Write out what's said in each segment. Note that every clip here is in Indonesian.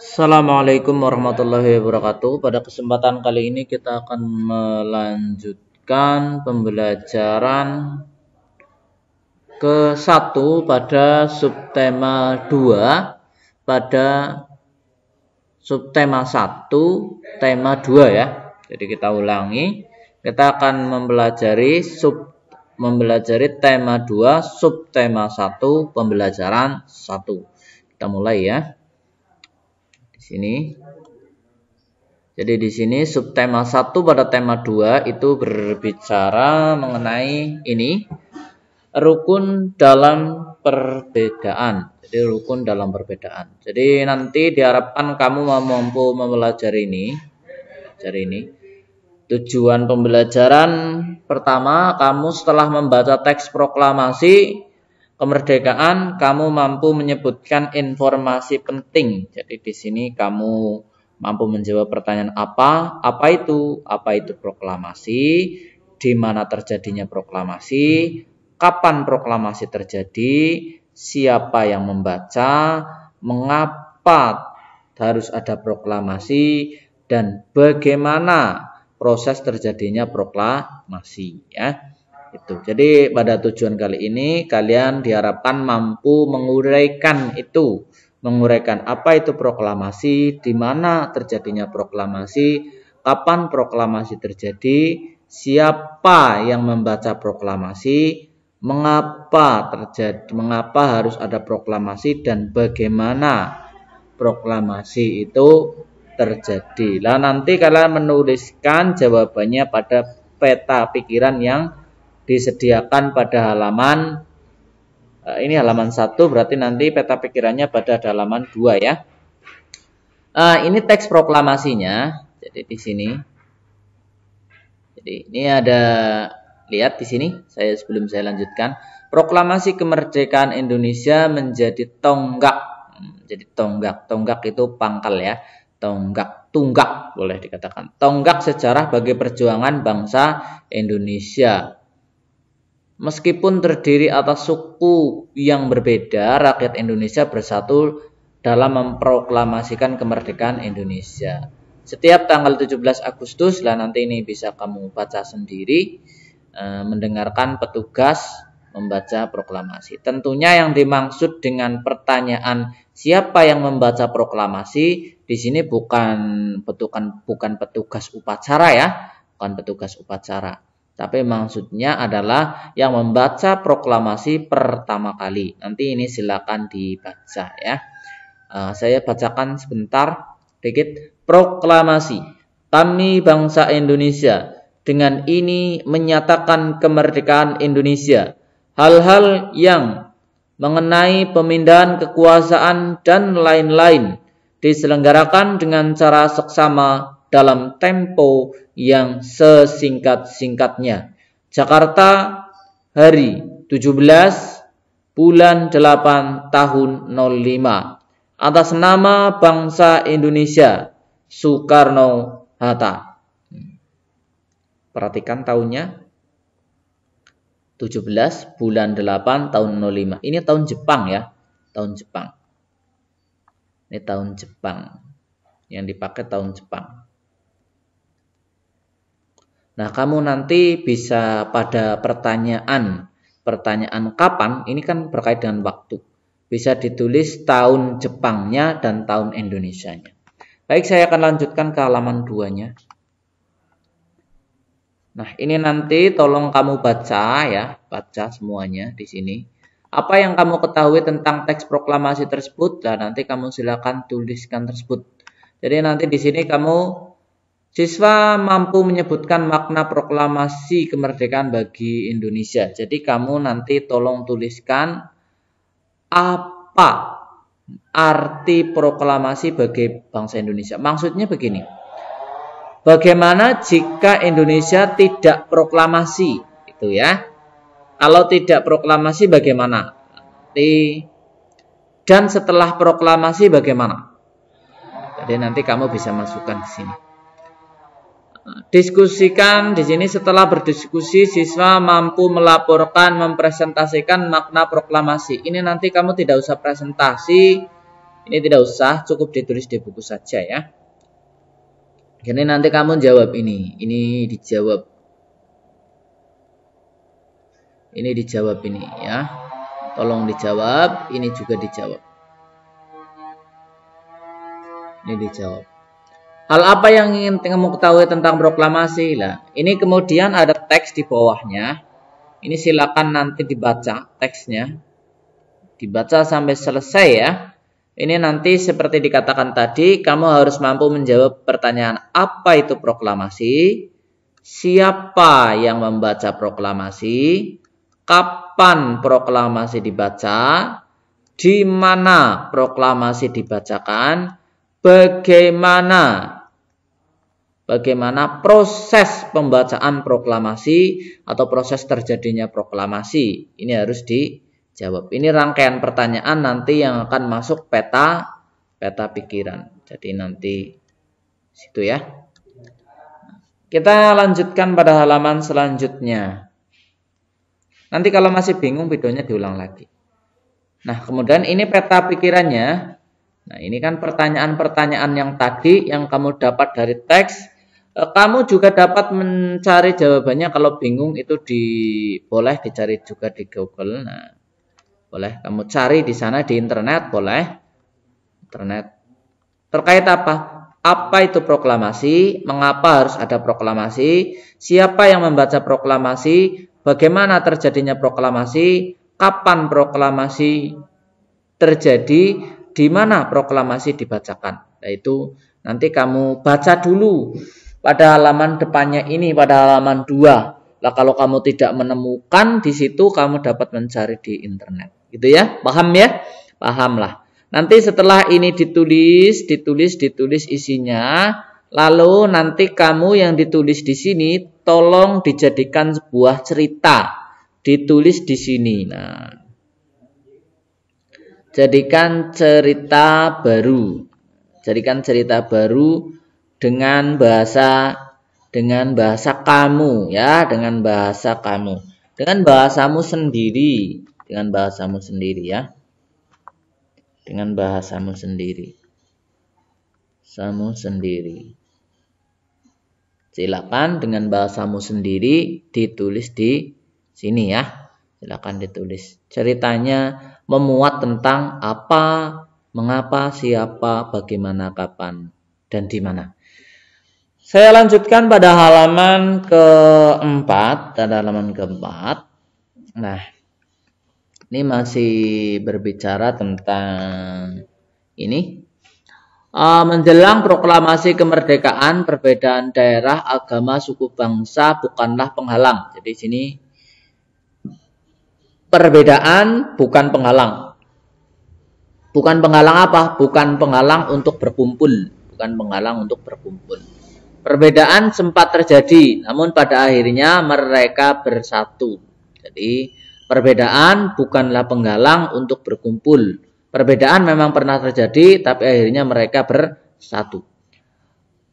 Assalamualaikum warahmatullahi wabarakatuh. Pada kesempatan kali ini kita akan melanjutkan pembelajaran ke satu pada subtema 2 pada subtema 1 tema 2 ya. Jadi kita ulangi. Kita akan mempelajari sub mempelajari tema 2 subtema 1 pembelajaran 1. Kita mulai ya sini. Jadi di sini subtema 1 pada tema 2 itu berbicara mengenai ini rukun dalam perbedaan. Jadi rukun dalam perbedaan. Jadi nanti diharapkan kamu mampu mempelajari ini. Belajar ini. Tujuan pembelajaran pertama, kamu setelah membaca teks proklamasi kemerdekaan kamu mampu menyebutkan informasi penting. Jadi di sini kamu mampu menjawab pertanyaan apa? Apa itu? Apa itu proklamasi? Di mana terjadinya proklamasi? Kapan proklamasi terjadi? Siapa yang membaca? Mengapa harus ada proklamasi? Dan bagaimana proses terjadinya proklamasi ya? Itu. Jadi pada tujuan kali ini kalian diharapkan mampu menguraikan itu, menguraikan apa itu proklamasi, di mana terjadinya proklamasi, kapan proklamasi terjadi, siapa yang membaca proklamasi, mengapa terjadi, mengapa harus ada proklamasi dan bagaimana proklamasi itu terjadi. Lah nanti kalian menuliskan jawabannya pada peta pikiran yang disediakan pada halaman uh, ini halaman 1 berarti nanti peta pikirannya pada halaman 2 ya. Uh, ini teks proklamasinya. Jadi di sini. Jadi ini ada lihat di sini saya sebelum saya lanjutkan proklamasi kemerdekaan Indonesia menjadi tonggak hmm, jadi tonggak tonggak itu pangkal ya tonggak tunggak boleh dikatakan tonggak sejarah bagi perjuangan bangsa Indonesia Meskipun terdiri atas suku yang berbeda, rakyat Indonesia bersatu dalam memproklamasikan kemerdekaan Indonesia. Setiap tanggal 17 Agustus, lah nanti ini bisa kamu baca sendiri, eh, mendengarkan petugas membaca proklamasi. Tentunya yang dimaksud dengan pertanyaan siapa yang membaca proklamasi di sini bukan petukan bukan petugas upacara ya, bukan petugas upacara tapi maksudnya adalah yang membaca proklamasi pertama kali. Nanti ini silakan dibaca ya. Uh, saya bacakan sebentar dikit. Proklamasi. Kami bangsa Indonesia dengan ini menyatakan kemerdekaan Indonesia. Hal-hal yang mengenai pemindahan kekuasaan dan lain-lain diselenggarakan dengan cara seksama dalam tempo yang sesingkat-singkatnya. Jakarta hari 17 bulan 8 tahun 05 atas nama bangsa Indonesia Soekarno Hatta. Perhatikan tahunnya 17 bulan 8 tahun 05. Ini tahun Jepang ya, tahun Jepang. Ini tahun Jepang. Yang dipakai tahun Jepang. Nah, kamu nanti bisa pada pertanyaan, pertanyaan kapan, ini kan berkait dengan waktu. Bisa ditulis tahun Jepangnya dan tahun Indonesianya. Baik, saya akan lanjutkan ke halaman 2-nya. Nah, ini nanti tolong kamu baca ya, baca semuanya di sini. Apa yang kamu ketahui tentang teks proklamasi tersebut? Nah, nanti kamu silakan tuliskan tersebut. Jadi nanti di sini kamu Siswa mampu menyebutkan makna proklamasi kemerdekaan bagi Indonesia. Jadi kamu nanti tolong tuliskan apa arti proklamasi bagi bangsa Indonesia. Maksudnya begini. Bagaimana jika Indonesia tidak proklamasi? Itu ya. Kalau tidak proklamasi bagaimana? Nanti dan setelah proklamasi bagaimana? Jadi nanti kamu bisa masukkan di sini. Diskusikan di sini setelah berdiskusi siswa mampu melaporkan mempresentasikan makna proklamasi. Ini nanti kamu tidak usah presentasi, Ini tidak usah, cukup ditulis di buku saja ya. Jadi nanti kamu jawab ini, ini dijawab. Ini dijawab ini ya. Tolong dijawab, ini juga dijawab. Ini dijawab. Hal apa yang ingin kamu ketahui tentang proklamasi? Lah, ini kemudian ada teks di bawahnya. Ini silakan nanti dibaca teksnya. Dibaca sampai selesai ya. Ini nanti seperti dikatakan tadi, kamu harus mampu menjawab pertanyaan apa itu proklamasi, siapa yang membaca proklamasi, kapan proklamasi dibaca, di mana proklamasi dibacakan, bagaimana bagaimana proses pembacaan proklamasi atau proses terjadinya proklamasi. Ini harus di jawab. Ini rangkaian pertanyaan nanti yang akan masuk peta peta pikiran. Jadi nanti situ ya. Kita lanjutkan pada halaman selanjutnya. Nanti kalau masih bingung videonya diulang lagi. Nah, kemudian ini peta pikirannya. Nah, ini kan pertanyaan-pertanyaan yang tadi yang kamu dapat dari teks. Eh, kamu juga dapat mencari jawabannya kalau bingung itu di boleh dicari juga di Google. Nah, boleh kamu cari di sana di internet, boleh. Internet. Terkait apa? Apa itu proklamasi? Mengapa harus ada proklamasi? Siapa yang membaca proklamasi? Bagaimana terjadinya proklamasi? Kapan proklamasi terjadi? Di mana proklamasi dibacakan? Yaitu nanti kamu baca dulu pada halaman depannya ini pada halaman 2. Lah kalau kamu tidak menemukan di situ kamu dapat mencari di internet. Gitu ya, paham ya? Paham lah. Nanti setelah ini ditulis, ditulis, ditulis isinya, lalu nanti kamu yang ditulis di sini tolong dijadikan sebuah cerita, ditulis di sini. Nah, jadikan cerita baru, jadikan cerita baru dengan bahasa dengan bahasa kamu ya, dengan bahasa kamu, dengan bahasamu sendiri dengan bahasamu sendiri ya. Dengan bahasamu sendiri. Samu sendiri. Silakan dengan bahasamu sendiri ditulis di sini ya. Silakan ditulis. Ceritanya memuat tentang apa, mengapa, siapa, bagaimana, kapan, dan di mana. Saya lanjutkan pada halaman keempat, pada halaman keempat. Nah, ini masih berbicara tentang ini. Uh, menjelang proklamasi kemerdekaan, perbedaan daerah, agama, suku bangsa bukanlah penghalang. Jadi sini perbedaan bukan penghalang. Bukan penghalang apa? Bukan penghalang untuk berkumpul. Bukan penghalang untuk berkumpul. Perbedaan sempat terjadi, namun pada akhirnya mereka bersatu. Jadi Perbedaan bukanlah penggalang untuk berkumpul. Perbedaan memang pernah terjadi, tapi akhirnya mereka bersatu.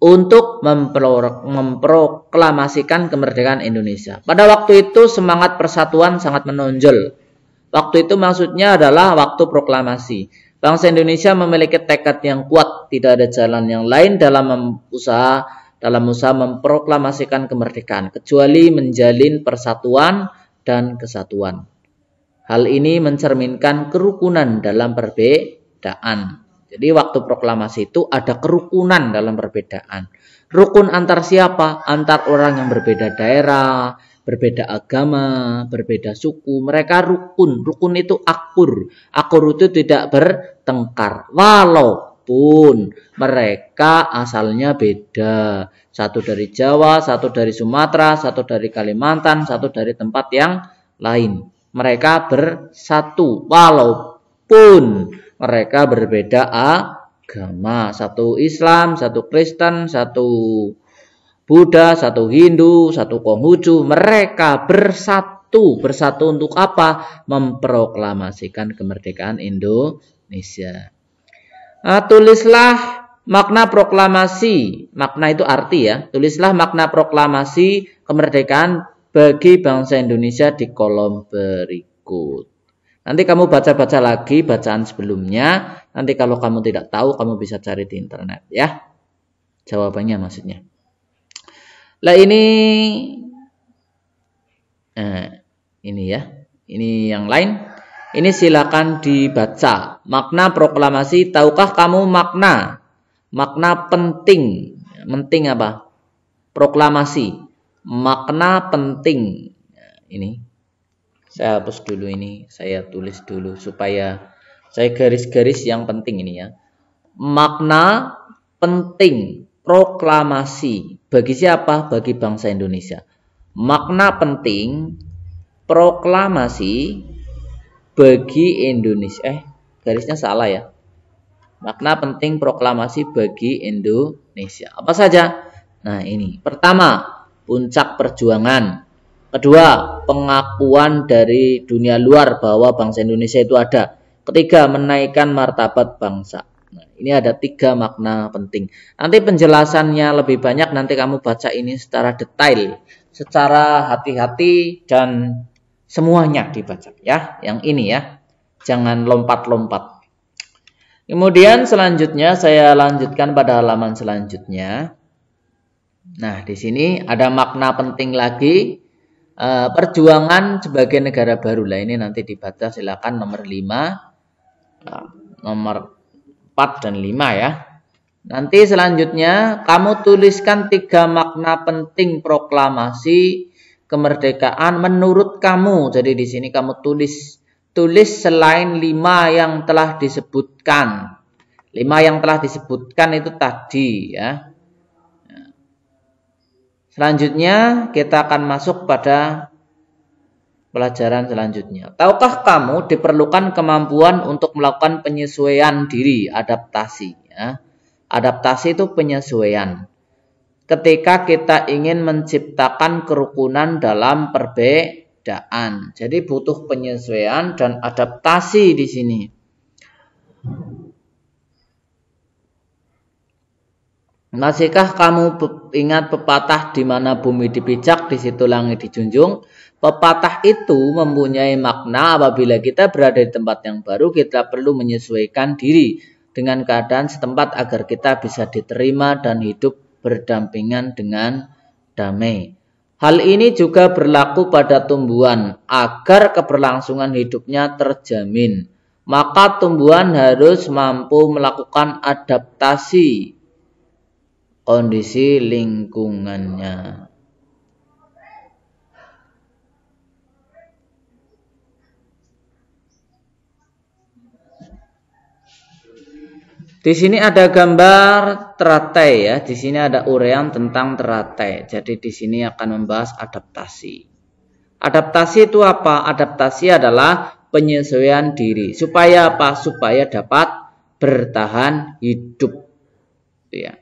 Untuk memproklamasikan kemerdekaan Indonesia. Pada waktu itu semangat persatuan sangat menonjol. Waktu itu maksudnya adalah waktu proklamasi. Bangsa Indonesia memiliki tekad yang kuat, tidak ada jalan yang lain dalam usaha dalam usaha memproklamasikan kemerdekaan kecuali menjalin persatuan dan kesatuan. Hal ini mencerminkan kerukunan dalam perbedaan. Jadi waktu proklamasi itu ada kerukunan dalam perbedaan. Rukun antar siapa? Antar orang yang berbeda daerah, berbeda agama, berbeda suku. Mereka rukun. Rukun itu akur. Akur itu tidak bertengkar. Walaupun mereka asalnya beda. Satu dari Jawa, satu dari Sumatera, satu dari Kalimantan, satu dari tempat yang lain. Mereka bersatu walaupun mereka berbeda agama. Satu Islam, satu Kristen, satu Buddha, satu Hindu, satu Konghucu. Mereka bersatu. Bersatu untuk apa? Memproklamasikan kemerdekaan Indonesia. Nah, tulislah Makna proklamasi, makna itu arti ya. Tulislah makna proklamasi kemerdekaan bagi bangsa Indonesia di kolom berikut. Nanti kamu baca-baca lagi bacaan sebelumnya. Nanti kalau kamu tidak tahu, kamu bisa cari di internet ya. Jawabannya maksudnya. Lah ini eh, ini ya. Ini yang lain. Ini silakan dibaca. Makna proklamasi, tahukah kamu makna? Makna penting. Penting apa? Proklamasi. Makna penting. Ini saya hapus dulu ini, saya tulis dulu supaya saya garis-garis yang penting ini ya. Makna penting proklamasi bagi siapa? Bagi bangsa Indonesia. Makna penting proklamasi bagi Indonesia. Eh, garisnya salah ya. Makna penting proklamasi bagi Indonesia. Apa saja? Nah, ini. Pertama, puncak perjuangan. Kedua, pengakuan dari dunia luar bahwa bangsa Indonesia itu ada. Ketiga, menaikkan martabat bangsa. Nah, ini ada tiga makna penting. Nanti penjelasannya lebih banyak, nanti kamu baca ini secara detail, secara hati-hati dan semuanya dibaca ya. Yang ini ya, jangan lompat-lompat. Kemudian selanjutnya saya lanjutkan pada halaman selanjutnya. Nah, di sini ada makna penting lagi uh, perjuangan sebagai negara baru lah ini nanti dibaca silakan nomor 5 uh, eh, nomor 4 dan 5 ya nanti selanjutnya kamu tuliskan tiga makna penting proklamasi kemerdekaan menurut kamu jadi di sini kamu tulis tulis selain lima yang telah disebutkan lima yang telah disebutkan itu tadi ya Selanjutnya kita akan masuk pada pelajaran selanjutnya. Tahukah kamu diperlukan kemampuan untuk melakukan penyesuaian diri, adaptasi. Ya. Adaptasi itu penyesuaian. Ketika kita ingin menciptakan kerukunan dalam perbedaan. Jadi butuh penyesuaian dan adaptasi di sini. Masihkah kamu ingat pepatah di mana bumi dipijak, di situ langit dijunjung? Pepatah itu mempunyai makna apabila kita berada di tempat yang baru, kita perlu menyesuaikan diri dengan keadaan setempat agar kita bisa diterima dan hidup berdampingan dengan damai. Hal ini juga berlaku pada tumbuhan agar keberlangsungan hidupnya terjamin. Maka tumbuhan harus mampu melakukan adaptasi kondisi lingkungannya. Di sini ada gambar teratai ya. Di sini ada urean tentang teratai. Jadi di sini akan membahas adaptasi. Adaptasi itu apa? Adaptasi adalah penyesuaian diri. Supaya apa? Supaya dapat bertahan hidup. Ya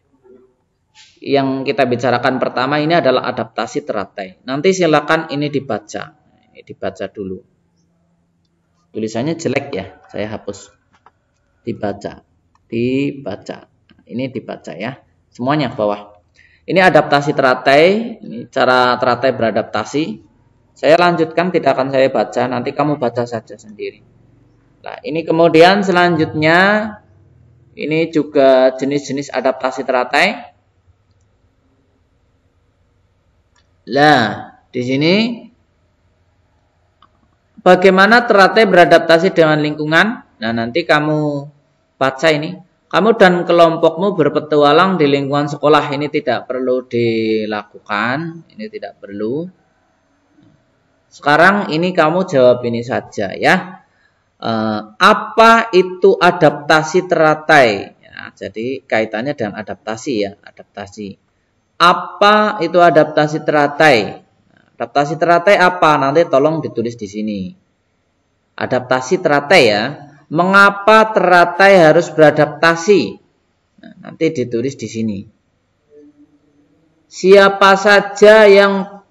yang kita bicarakan pertama ini adalah adaptasi teratai. Nanti silakan ini dibaca. Ini dibaca dulu. Tulisannya jelek ya, saya hapus. Dibaca. Dibaca. Ini dibaca ya. Semuanya bawah. Ini adaptasi teratai, ini cara teratai beradaptasi. Saya lanjutkan tidak akan saya baca, nanti kamu baca saja sendiri. Nah, ini kemudian selanjutnya ini juga jenis-jenis adaptasi teratai. Lah, di sini bagaimana teratai beradaptasi dengan lingkungan? Nah, nanti kamu baca ini. Kamu dan kelompokmu berpetualang di lingkungan sekolah ini tidak perlu dilakukan, ini tidak perlu. Sekarang ini kamu jawab ini saja ya. Eh, apa itu adaptasi teratai? Ya, jadi kaitannya dengan adaptasi ya, adaptasi. Apa itu adaptasi teratai? Adaptasi teratai apa? Nanti tolong ditulis di sini. Adaptasi teratai ya. Mengapa teratai harus beradaptasi? Nah, nanti ditulis di sini. Siapa saja yang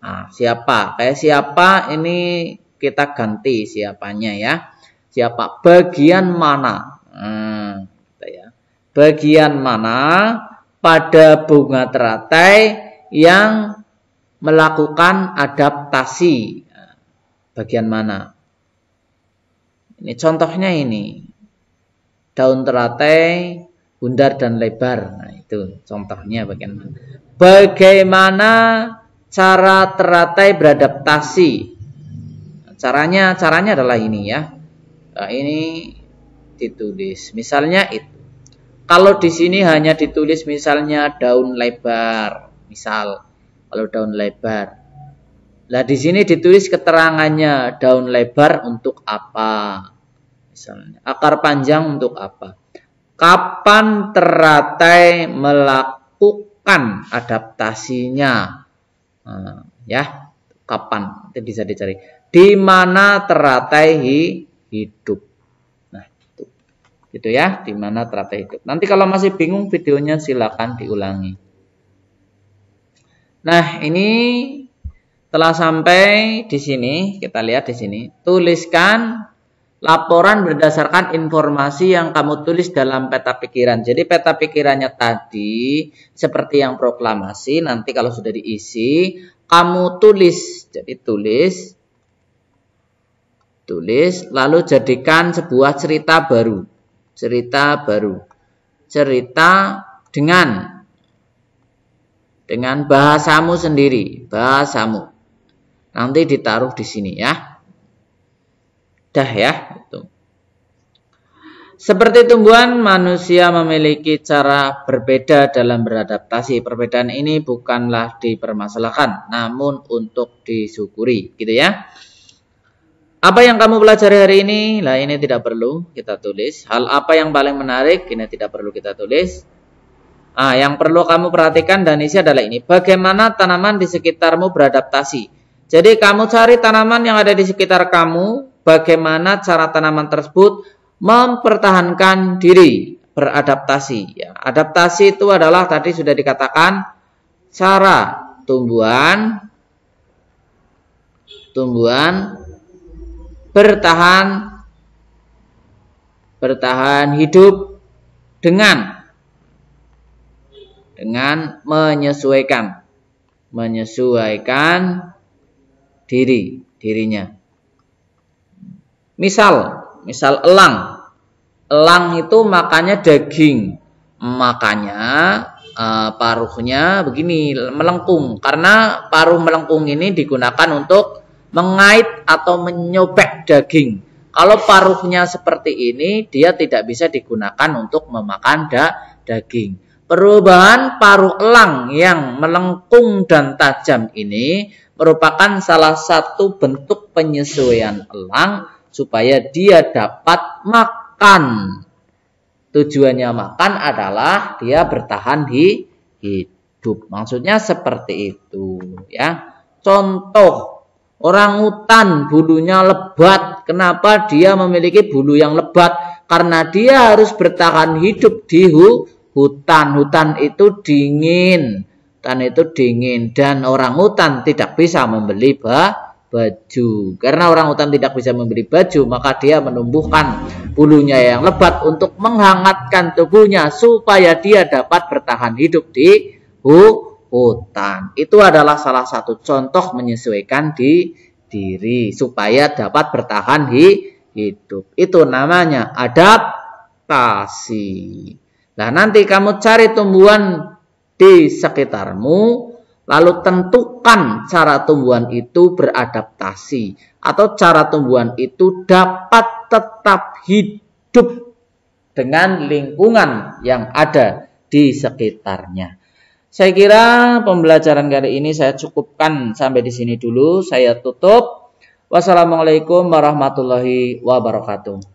nah, siapa? Kayak siapa ini kita ganti siapanya ya. Siapa? Bagian mana? Nah, gitu ya. Bagian mana pada bunga teratai yang melakukan adaptasi. Bagian mana? Ini contohnya ini. daun teratai bundar dan lebar. Nah, itu contohnya bagaimana. Bagaimana cara teratai beradaptasi? Caranya caranya adalah ini ya. Nah, ini ditulis. Misalnya itu. Kalau di sini hanya ditulis misalnya daun lebar, misal kalau daun lebar. Nah, di sini ditulis keterangannya daun lebar untuk apa? Misalnya, akar panjang untuk apa? Kapan teratai melakukan adaptasinya? Nah, ya, kapan? Itu bisa dicari. Di mana teratai hidup? Nah, itu. Gitu ya, di mana teratai hidup. Nanti kalau masih bingung videonya silakan diulangi. Nah, ini telah sampai di sini, kita lihat di sini. Tuliskan laporan berdasarkan informasi yang kamu tulis dalam peta pikiran. Jadi peta pikirannya tadi seperti yang proklamasi nanti kalau sudah diisi kamu tulis. Jadi tulis tulis lalu jadikan sebuah cerita baru. Cerita baru. Cerita dengan dengan bahasamu sendiri, bahasamu. Nanti ditaruh di sini ya dah ya. Itu. Seperti tumbuhan, manusia memiliki cara berbeda dalam beradaptasi. Perbedaan ini bukanlah dipermasalahkan, namun untuk disyukuri, gitu ya. Apa yang kamu pelajari hari ini? Lah ini tidak perlu kita tulis. Hal apa yang paling menarik? Ini tidak perlu kita tulis. Ah, yang perlu kamu perhatikan dan isi adalah ini. Bagaimana tanaman di sekitarmu beradaptasi? Jadi kamu cari tanaman yang ada di sekitar kamu, bagaimana cara tanaman tersebut mempertahankan diri, beradaptasi. Ya, adaptasi itu adalah tadi sudah dikatakan cara tumbuhan tumbuhan bertahan bertahan hidup dengan dengan menyesuaikan menyesuaikan diri dirinya Misal, misal elang. Elang itu makannya daging. Makanya uh, paruhnya begini melengkung karena paruh melengkung ini digunakan untuk mengait atau menyobek daging. Kalau paruhnya seperti ini, dia tidak bisa digunakan untuk memakan da daging. Perubahan paruh elang yang melengkung dan tajam ini merupakan salah satu bentuk penyesuaian elang supaya dia dapat makan. Tujuannya makan adalah dia bertahan di hidup. Maksudnya seperti itu ya. Contoh orang hutan bulunya lebat. Kenapa dia memiliki bulu yang lebat? Karena dia harus bertahan hidup di hutan. Hutan itu dingin. Hutan itu dingin dan orang hutan tidak bisa membeli bah baju. Karena orang hutan tidak bisa memberi baju, maka dia menumbuhkan bulunya yang lebat untuk menghangatkan tubuhnya supaya dia dapat bertahan hidup di hutan. Itu adalah salah satu contoh menyesuaikan di diri supaya dapat bertahan hidup. Itu namanya adaptasi. Nah, nanti kamu cari tumbuhan di sekitarmu Lalu tentukan cara tumbuhan itu beradaptasi atau cara tumbuhan itu dapat tetap hidup dengan lingkungan yang ada di sekitarnya. Saya kira pembelajaran kali ini saya cukupkan sampai di sini dulu. Saya tutup. Wassalamualaikum warahmatullahi wabarakatuh.